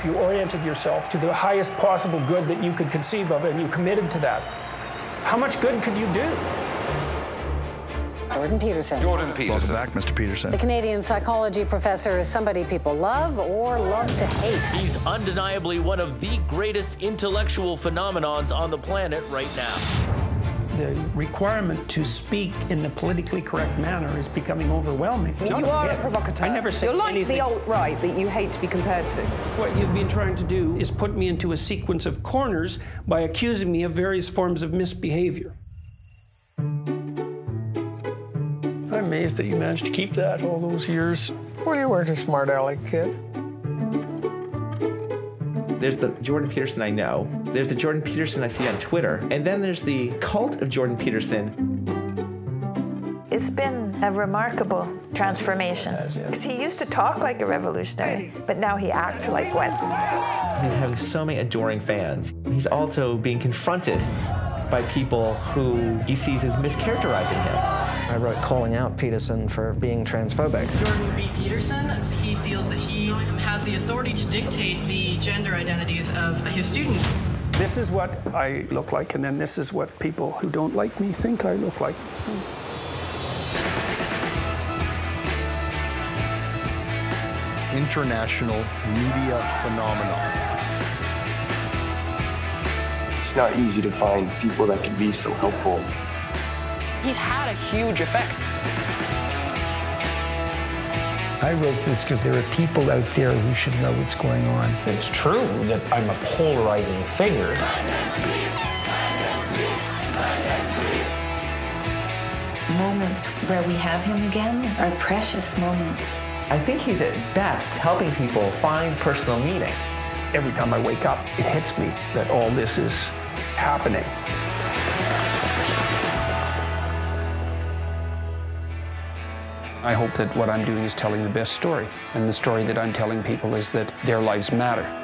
if you oriented yourself to the highest possible good that you could conceive of and you committed to that, how much good could you do? Jordan Peterson. Jordan Peterson. Welcome back, Mr. Peterson. The Canadian psychology professor is somebody people love or love to hate. He's undeniably one of the greatest intellectual phenomenons on the planet right now the requirement to speak in the politically correct manner is becoming overwhelming. I mean, you are a provocateur. I never said You're like anything. the alt-right that you hate to be compared to. What you've been trying to do is put me into a sequence of corners by accusing me of various forms of misbehavior. I'm amazed that you managed to keep that all those years. Well, you weren't a smart aleck kid. There's the Jordan Peterson I know. There's the Jordan Peterson I see on Twitter. And then there's the cult of Jordan Peterson. It's been a remarkable transformation. Because he used to talk like a revolutionary, but now he acts like one. He's having so many adoring fans. He's also being confronted by people who he sees as mischaracterizing him. I wrote calling out Peterson for being transphobic. Jordan B. Peterson, he feels that he has the authority to dictate the gender identities of his students. This is what I look like, and then this is what people who don't like me think I look like. International media phenomenon. It's not easy to find people that can be so helpful. He's had a huge effect. I wrote this because there are people out there who should know what's going on. It's true that I'm a polarizing figure. Moments where we have him again are precious moments. I think he's at best helping people find personal meaning. Every time I wake up, it hits me that all this is happening. I hope that what I'm doing is telling the best story. And the story that I'm telling people is that their lives matter.